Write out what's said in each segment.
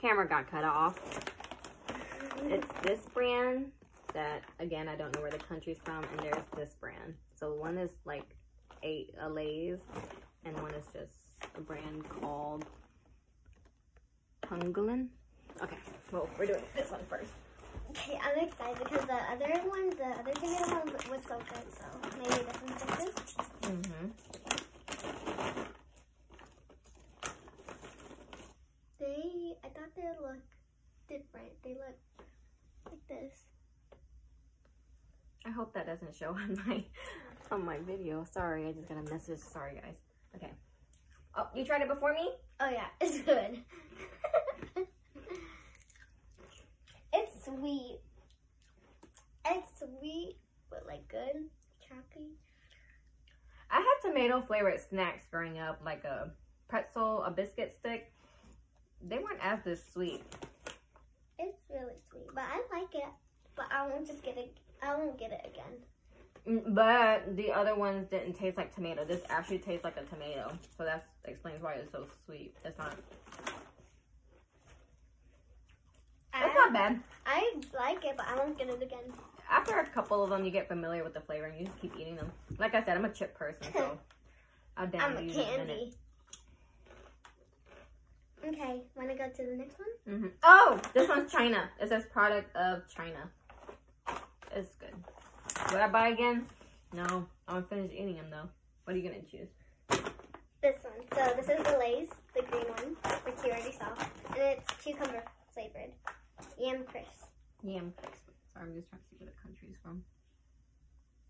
camera got cut off. It's this brand that, again, I don't know where the country's from, and there's this brand. So one is like a Lay's, and one is just a brand called Pungolin. Okay, well, we're doing this one first. Okay, I'm excited because the other one, the other tomato one was so good. So maybe this one's so good. Mm-hmm. They, I thought they look different. They look like this. I hope that doesn't show on my on my video. Sorry, I just got a message. Sorry, guys. Okay. Oh, you tried it before me? Oh yeah, it's good. it's sweet. It's sweet, but like good, chocolate. I had tomato flavored snacks growing up, like a pretzel, a biscuit stick. They weren't as this sweet. It's really sweet, but I like it. But I won't just get it. I won't get it again. Mm, But the other ones didn't taste like tomato. This actually tastes like a tomato. So that explains why it's so sweet. It's not. It's not bad. I like it, but I won't get it again. After a couple of them, you get familiar with the flavor and you just keep eating them. Like I said, I'm a chip person, so I'll down I'm a these in a candy. Okay, wanna go to the next one? hmm Oh, this one's China. It says product of China. It's good. Would I buy again? No. I want to finish eating them though. What are you gonna choose? This one. So this is the Lay's, the green one, which you already saw, and it's cucumber flavored. Yam crisp. Yam crisp. Sorry, I'm just trying to see where the country is from.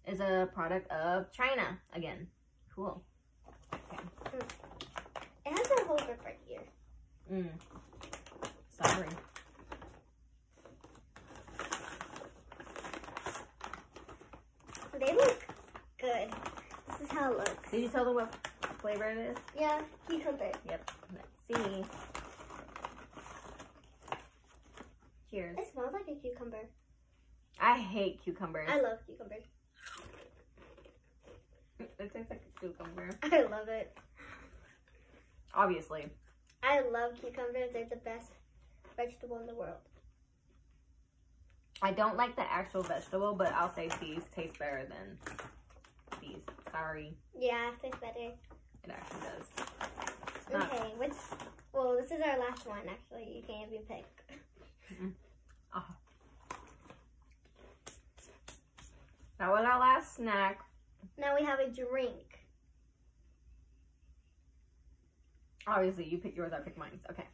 Is a product of China again. Cool. Okay. It has a whole right here. Mm. Sorry. They look good. This is how it looks. Did you tell them what flavor it is? Yeah, cucumber. Yep. Let's see. Cheers. It smells like a cucumber. I hate cucumbers. I love cucumbers. It tastes like a cucumber. I love it. Obviously. I love cucumbers. They're the best vegetable in the world. I don't like the actual vegetable, but I'll say these taste better than these. Sorry. Yeah, it tastes better. It actually does. Okay, which? Well, this is our last one. Actually, you can have your pick. Oh. That was our last snack. Now we have a drink. Obviously, you pick yours, I pick mine. Okay.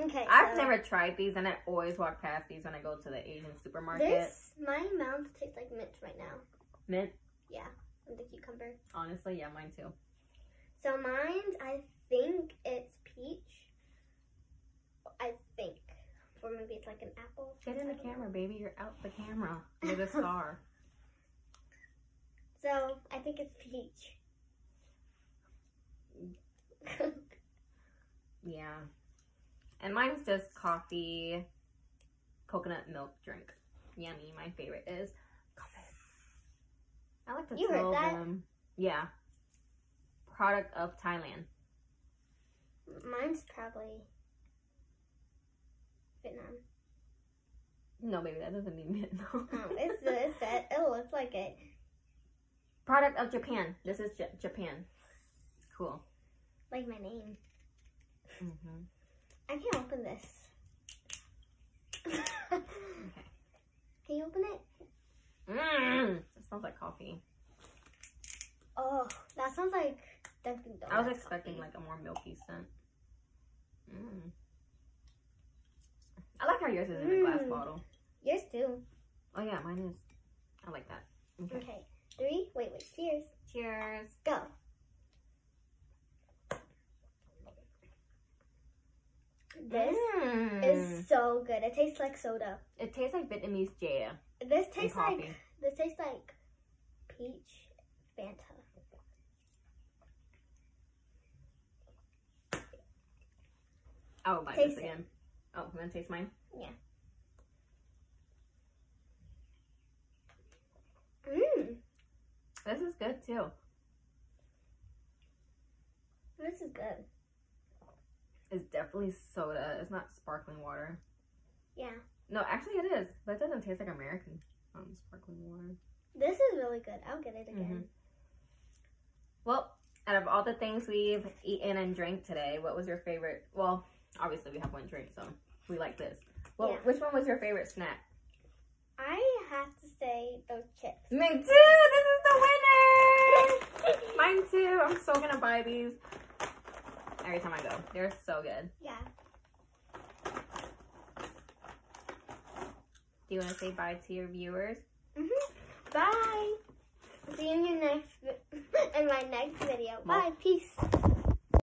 Okay. I've so never tried these, and I always walk past these when I go to the Asian supermarket. This my mouth tastes like mint right now. Mint, With the cucumber. honestly, yeah, mine too. So mine's, I think it's peach. I think. Or maybe it's like an apple. Get in the don't know. camera, baby. You're out the camera. You're the star. So I think it's peach. yeah. And mine's just coffee, coconut milk drink. Yummy. My favorite is coffee. I like to You heard tell that? them. Yeah. Product of Thailand. Mine's probably Vietnam. No, baby, that doesn't mean. No. Oh, it's it's it. It looks like it. Product of Japan. This is J- Japan. Cool. Like my name. hmm I can't open this. okay. Can you open it? Mmm. It smells like coffee. Oh, that sounds like Dunkin' Donuts. I was expecting coffee. like a more milky scent. Mm. I like how yours is in a glass Mm. bottle. yours too. Oh yeah, mine is. I like that. Okay. Okay, three. Wait, wait. Cheers. Cheers. Go. This Mm. is so good. It tastes like soda. It tastes like Vietnamese jaya This tastes like this tastes like peach Fanta. I will buy Taste this it. again. Oh, you want to taste mine? Yeah. Mmm, This is good too. this is good. It's definitely soda. It's not sparkling water. Yeah. No, actually it is, but it doesn't taste like American um, sparkling water. This is really good. I'll get it again. Mhm. Well, out of all the things we've eaten and drank today, what was your favorite? Well, obviously we have one drink, so we like this. Well, Yeah. which one was your favorite snack? I have to say those chips. Me too. This is the winner. Mine too. I'm so gonna buy these every time I go. They're so good. Yeah. Do you want to say bye to your viewers? Bye. See you in your next in my next video. Bye. Peace.